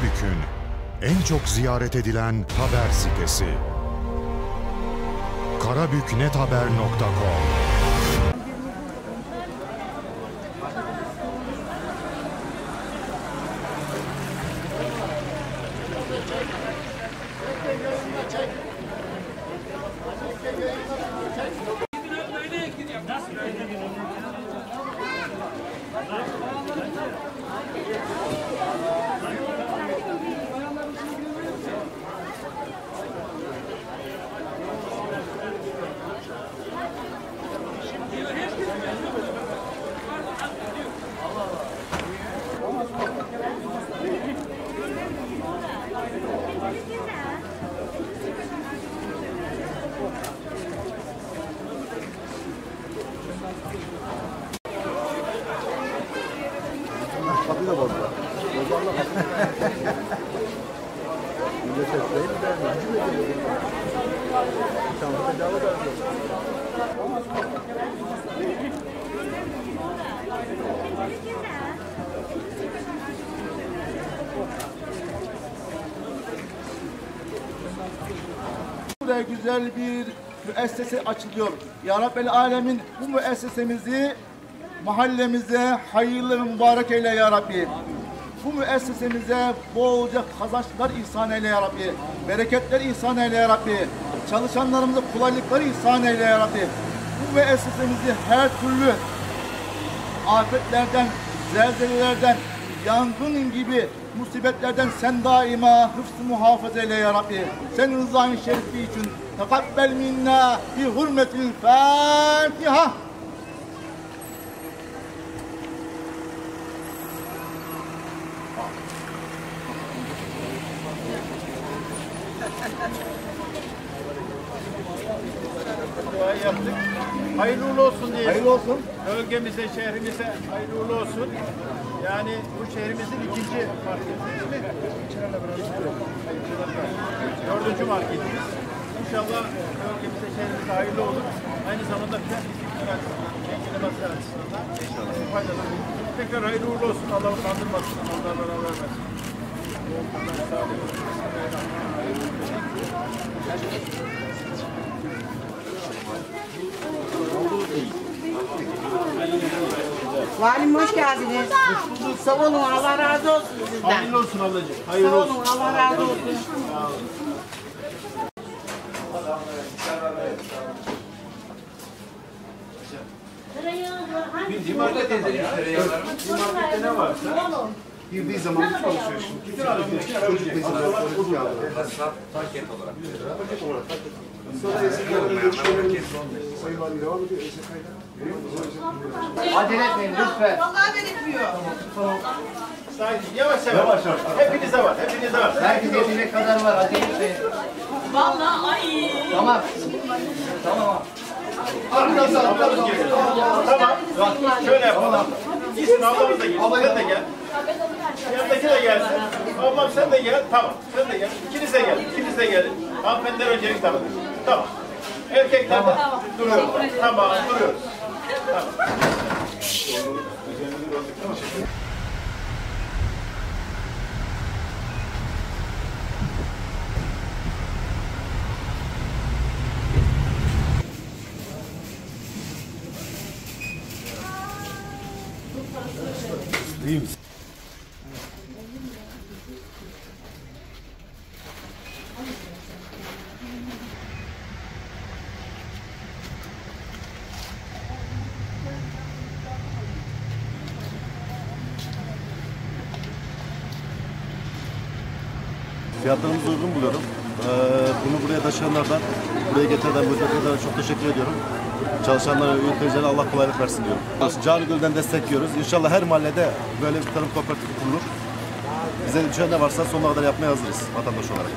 Karabük'ün en çok ziyaret edilen haber sitesi. karabüknethaber.com Kapıyı da bozdu. Bozdu Allah Millet etmeyi mi beğenmiyor? Şansı bedava da Burada güzel bir müessese açılıyor. Ya Rabbel Alemin bu müessesemizi mahallemize hayırlı ve mübarek eyle ya Rabbi. Bu müessesemize bolca kazançlar ihsan eyle ya Rabbi. Bereketler ihsan eyle ya Rabbi. Çalışanlarımıza kolaylıkları ihsan eyle ya Rabbi. Bu müessesemizi her türlü afetlerden, zelzelelerden, yangın gibi musibetlerden sen daima hıfzı muhafaza eyle ya Rabbi. Sen rızan şerifi için tekabbel minna bi hurmetil Fatiha. Duayı yaptık. Hayırlı uğurlu olsun diye. Hayırlı olsun. Bölgemize, şehrimize hayırlı uğurlu olsun. Yani bu şehrimizin ikinci marketi değil mi? Dördüncü marketimiz. İnşallah bölgemize, şehrimize hayırlı olur. Aynı zamanda açısından, çekilmesi açısından faydalı. Tekrar hayırlı uğurlu olsun. Allah utandırmasın. Allah bana vermesin. Sağ olun. Valim hoş geldiniz. Sağ olun Allah razı olsun sizden. Hayırlı olsun ablacığım. Hayırlı Sağ olsun. olun Allah razı olsun. Bir market edelim tereyağlarımız. Bir markette ne varsa. Girdiği zaman bütün alışverişin, bütün alışverişin çocuk bezi tuvalet yağları. Sonra eskilerle görüşmelerimiz Sayın Valim devam ediyor. SK'yla. Acele etmeyin lütfen. Sakin, yavaş yavaş. Yavaş yavaş. Hepinize var, hepinize var. Herkes yetecek kadar var. Acele etmeyin. Vallahi ay. Tamam. Tamam. Tamam. Şöyle yapalım. Gitsin ablamız da gelsin. Sen de gel. Yanındaki de gelsin. Ablam sen de gel. Tamam. Sen de gel. İkiniz de gel. İkiniz de gelin. Hanımefendiler öncelik tamam. Tamam. Erkekler de duruyoruz. Tamam. Duruyoruz. Tamam. Fiyatlarımızı uygun buluyorum. Ee, bunu buraya taşıyanlardan, buraya getiren bu hizmetlere çok teşekkür ediyorum. Çalışanlara, ülkecilere Allah kolaylık versin diyorum. Cani Göl'den destekliyoruz. İnşallah her mahallede böyle bir tarım kooperatifi kurulur. Bize düşen ne varsa sonuna kadar yapmaya hazırız vatandaş olarak.